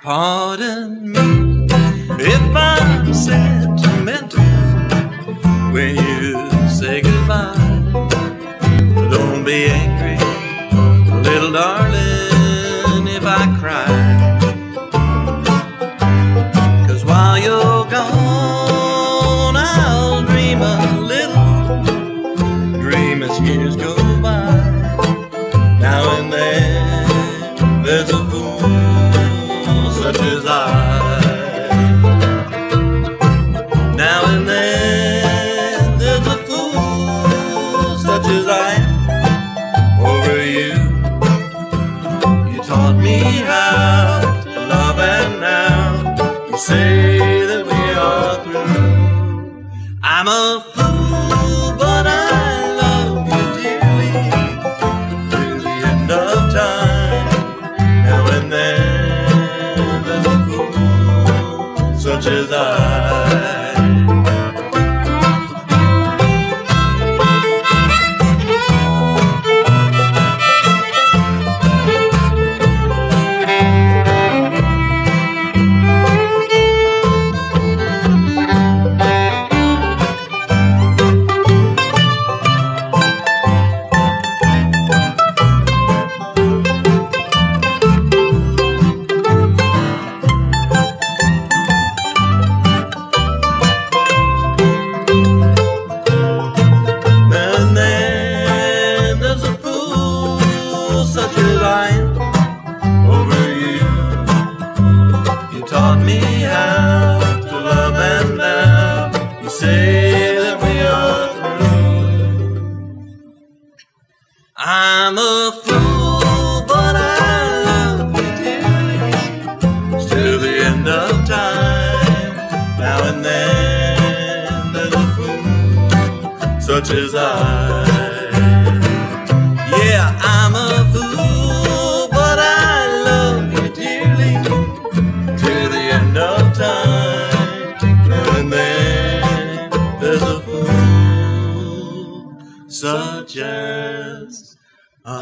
Pardon me if I'm sentimental when you say goodbye. Don't be angry, little darling, if I cry. Cause while you're gone, I'll dream a little dream as years go by. Now and then, there's a fool such as I. Now and then, there's a fool such as I am over you. You taught me how to love, and now you say that we are through. I'm a fool, such as I. such as I over you. You taught me how to love, and now you say that we are through. I'm a fool, but I love you till the end of time. Now and then there's a fool such as I. I'm a fool, but I love you dearly to the end of time. And then there's a fool such as I.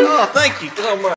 Oh, thank you so much.